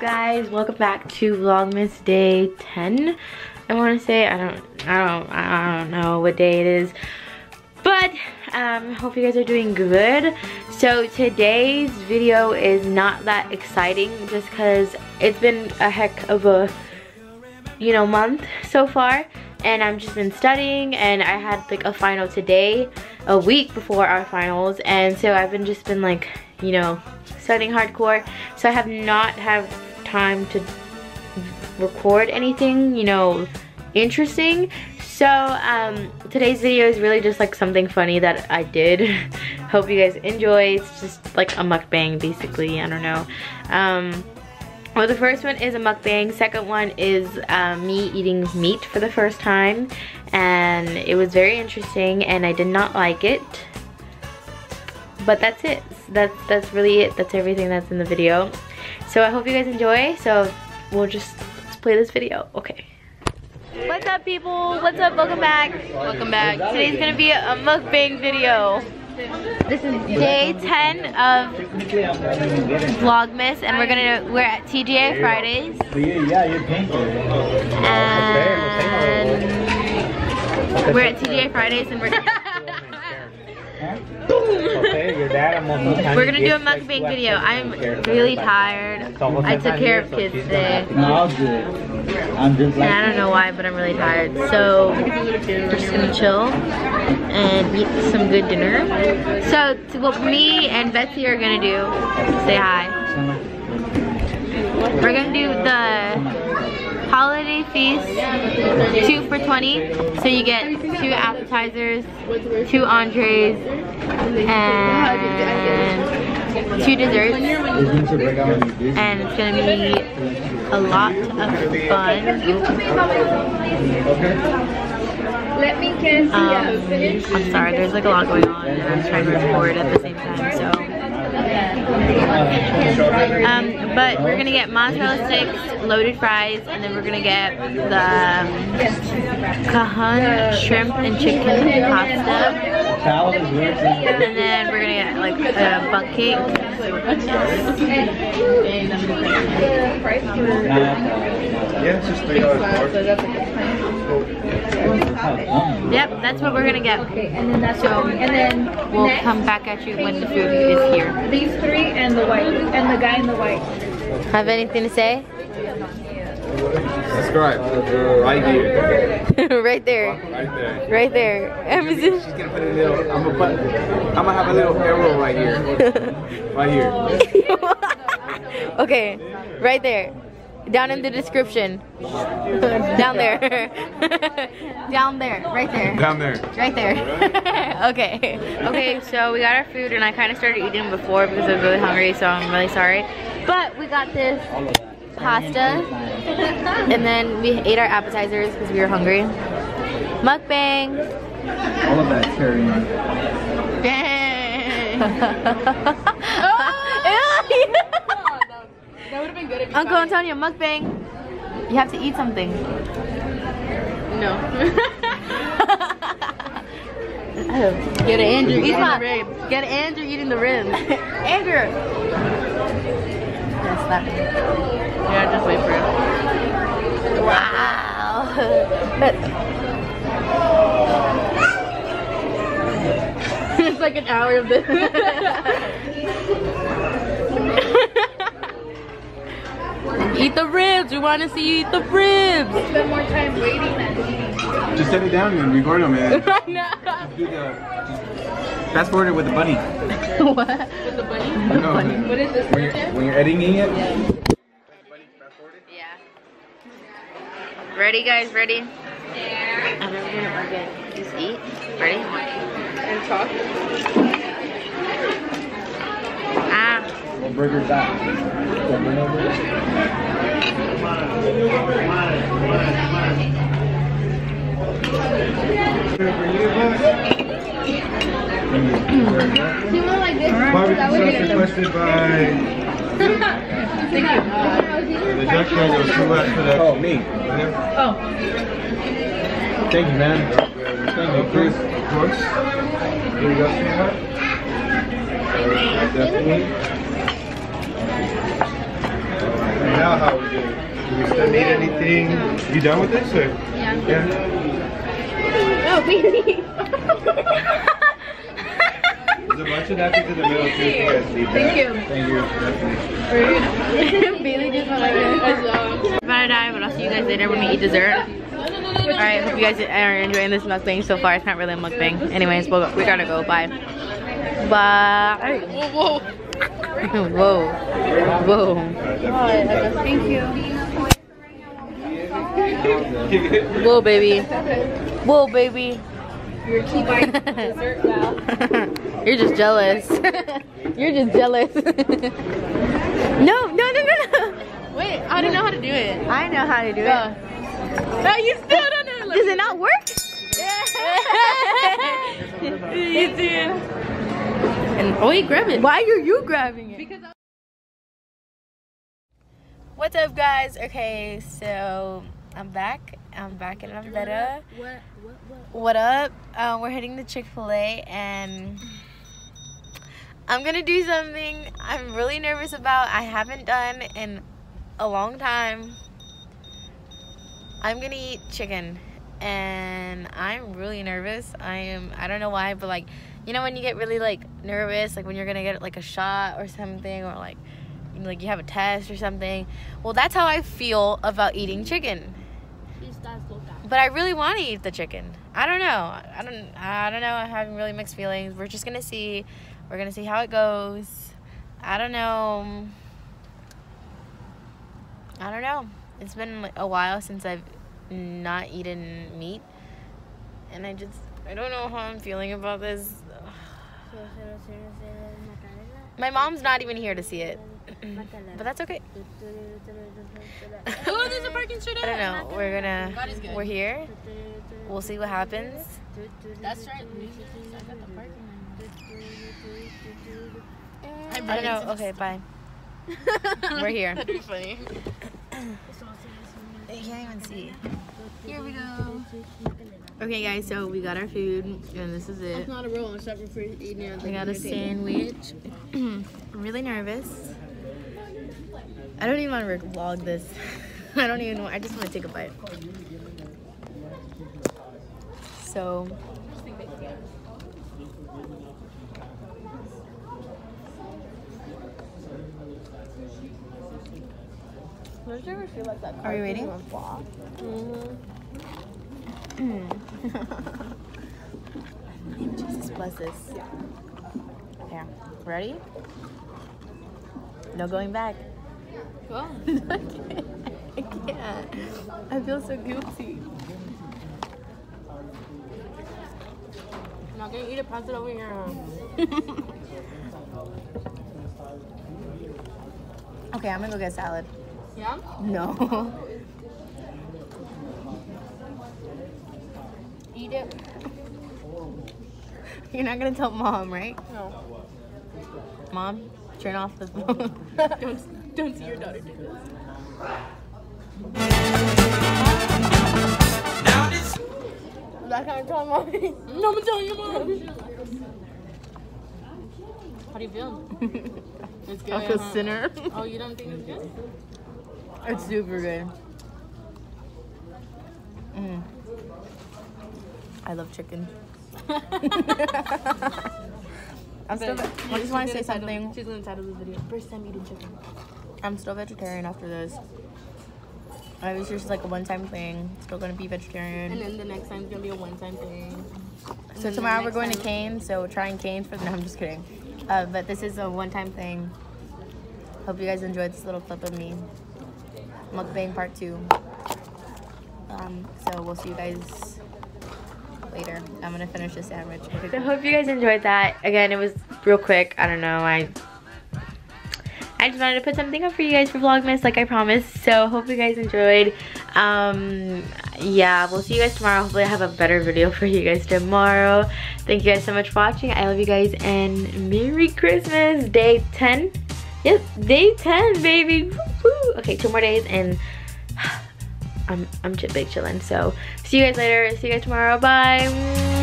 guys? Welcome back to Vlogmas day 10. I want to say, I don't, I don't, I don't know what day it is. But, um, hope you guys are doing good. So today's video is not that exciting just because it's been a heck of a, you know, month so far. And I've just been studying and I had like a final today, a week before our finals. And so I've been just been like, you know, studying hardcore. So I have not have time to record anything, you know, interesting. So um, today's video is really just like something funny that I did. Hope you guys enjoy. It's just like a mukbang basically, I don't know. Um, well, the first one is a mukbang. Second one is uh, me eating meat for the first time. And it was very interesting and I did not like it but that's it that's that's really it that's everything that's in the video so i hope you guys enjoy. So we'll just let's play this video. Okay. What's up people? What's up? Welcome back. Welcome back. Today's gonna be a mukbang video. This is day 10 of vlogmas and we're gonna we're at TGI Fridays. And we're at TGI Fridays and we're We're gonna do a mukbang video. I'm really tired. I took care of kids today. I'm just like I don't know why, but I'm really tired. So we're just gonna chill and eat some good dinner. So what me and Betsy are gonna do, say hi. We're gonna do the holiday feast, two for 20. So you get two appetizers, two entrees, and two desserts. And it's gonna be a lot of fun. Let me kiss um, I'm sorry, there's like a lot going on and I'm trying to record at the same time, so. Um, but we're gonna get mozzarella sticks, loaded fries, and then we're gonna get the um, shrimp and chicken pasta. And then we're gonna get like a butt cake. Yeah, it's just three dollars Yep, that's what we're gonna get. Okay, and then that's So, and then We'll next, come back at you when the food is here. these three and the white and the guy in the white. Have anything to say? Subscribe. Right here. right there. Right there. Right there. She's gonna put a little, I'm gonna put, I'm gonna have a little arrow right here. Right here. okay, right there. Down in the description. Down there. Down there. Right there. Down there. Right there. okay. Okay, so we got our food and I kind of started eating before because I was really hungry, so I'm really sorry. But we got this pasta and then we ate our appetizers because we were hungry. Mukbang. All of that cherry. That would have been good if Uncle Antonio, mukbang. You have to eat something. No. Get an Andrew eating the ribs. Get an Andrew eating the ribs. Andrew. Yes, that. yeah, just wait for it. Wow. But it's like an hour of this. eat the ribs. We want to see you eat the ribs. Spend more time waiting than eating. Just set it down and record them, man. I know. Do the, fast forward it with the bunny. what? With the bunny. You know, What is this? when you're, when you're editing it. Yeah. Ready, guys? Ready? Yeah. I'm never gonna forget. Just eat. Ready? And talk. Ah. What burger's that? Do you want like this? Barbecue sauce requested by Thank you. the Jack Daniels. Who asked for that? Oh, me. Oh. Thank you, man. Thank you, Chris. George. Here you go, sweetheart. Uh, Definitely. Now, everything. You done with this? Or? Yeah. Yeah. Oh, baby. There's a bunch of napkins in the middle too. If you guys need Thank you. Thank you. Definitely. Bailey just went like this. I'm about to die, but I'll see you guys later when we eat dessert. Alright, hope you guys are enjoying this mukbang so far. It's not really a mukbang. Anyways, we'll, we gotta go. Bye. Bye. Whoa, whoa. Whoa. Whoa. Thank you. Whoa, baby. Whoa, baby. You're keeping dessert now. You're just jealous. You're just jealous. no, no, no, no, no. Wait, I don't know how to do it. I know how to do Go. it. Oh. No, you still don't know. Does it not work? you see it? And oh, wait, grab it. Why are you grabbing it? Because What's up, guys? Okay, so I'm back. I'm back in Alberta. What, what, what? What up? Um, we're hitting the Chick Fil A, and I'm gonna do something I'm really nervous about. I haven't done in a long time. I'm gonna eat chicken, and I'm really nervous. I am. I don't know why, but like, you know, when you get really like nervous, like when you're gonna get like a shot or something, or like, like you have a test or something. Well, that's how I feel about eating chicken but I really want to eat the chicken. I don't know. I don't. I don't know. I'm having really mixed feelings. We're just gonna see. We're gonna see how it goes. I don't know. I don't know. It's been a while since I've not eaten meat, and I just I don't know how I'm feeling about this. My mom's not even here to see it, but that's okay. Oh, there's a parking I don't know. We're gonna. God is good. We're here. We'll see what happens. That's right. I got the parking. I don't know. Okay, bye. We're here. That'd be funny. You can't even see. Here we go. Okay, guys. So we got our food, and this is it. It's not a roll except for eating it. We got a sandwich. I'm really nervous. I don't even want to vlog this. I don't even. Want, I just want to take a bite. So. Don't you ever feel like that? Are we waiting? Mm-hmm. Mm. Jesus bless this. Okay, ready? No going back. Go. I can't. I feel so guilty. I'm not gonna eat it. Pass it over here. Okay, I'm gonna go get salad. Yeah? No. Eat it. You're not gonna tell mom, right? No. Mom, turn off the phone. Don't, see your daughter do this. That kind of time, mommy. No, I'm telling your mom. How do you feel? It's good. I feel huh? sinner. Oh, you don't think it's good? It's super good. Mm. I love chicken. I'm still. I just want to say something. She's gonna title the video. First time eating chicken. I'm still vegetarian after this. I was just like a one-time thing. Still gonna be vegetarian. And then the next time's gonna be a one-time thing. So tomorrow we're going to Canes. So trying Canes for the. No, I'm just kidding. Uh, but this is a one-time thing. Hope you guys enjoyed this little clip of me. Mukbang part two. Um, so we'll see you guys later. I'm gonna finish the sandwich. So I hope you guys enjoyed that. Again, it was real quick. I don't know. I I just wanted to put something up for you guys for Vlogmas like I promised. So hope you guys enjoyed. Um, yeah, we'll see you guys tomorrow. Hopefully I have a better video for you guys tomorrow. Thank you guys so much for watching. I love you guys and Merry Christmas. Day 10. Yep, day 10, baby. Woo. Okay, two more days and I'm, I'm big chilling. So see you guys later. See you guys tomorrow. Bye.